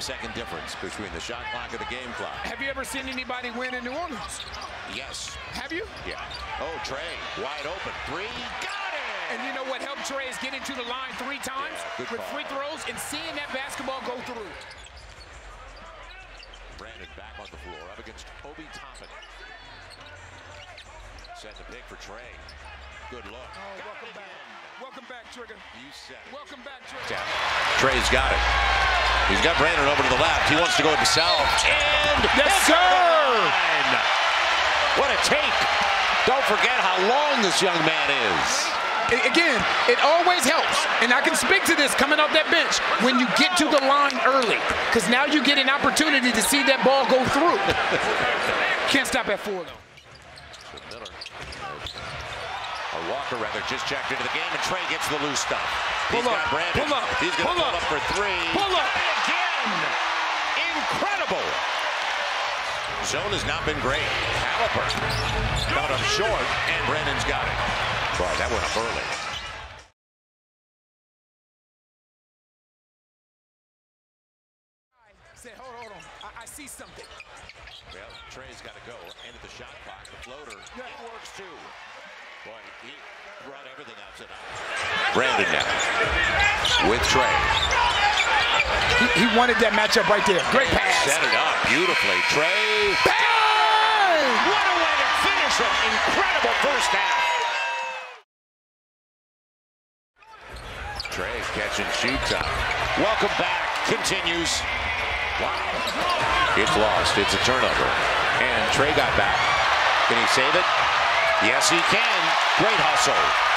five-second difference between the shot clock and the game clock. Have you ever seen anybody win in New Orleans? Yes. Have you? Yeah. Oh, Trey, wide open. Three. Got it! And you know what helped Trey is getting to the line three times Yeah, with free throws and seeing that basketball go through. Brandon back on the floor up against Obi Toppin. Set the pick for Trey. Good look. Oh, welcome back. Welcome back, Trigger. You said it. Welcome back, Trigger. Yeah. Trey's got it. He's got Brandon over to the left. He wants to go himself. And Yes, sir! What a take. Don't forget how long this young man is. Again, it always helps, and I can speak to this coming off that bench, when you get to the line early, because now you get an opportunity to see that ball go through. Can't stop at four, though. So or Walker rather, just checked into the game, and Trey gets the loose stuff. He's Pull got up, Brandon. pull up, He's going to pull pull up. up for three. Pull up. And again. Incredible. Zone has not been great. Caliper got him short, and Brandon's got it. Boy, that went up early. Said, hold, hold on, I, I see something. Well, Trey's got to go. End of the shot clock. The floater. That works too. Boy, he brought everything out tonight. Brandon now with Trey. He, he wanted that matchup right there. Great pass. Set it up beautifully. Trey. Bang! What a way to finish it. Incredible first half. Trey catch and shoot time. Welcome back. Continues. Wow. It's lost. It's a turnover. And Trey got back. Can he save it? Yes, he can. Great hustle.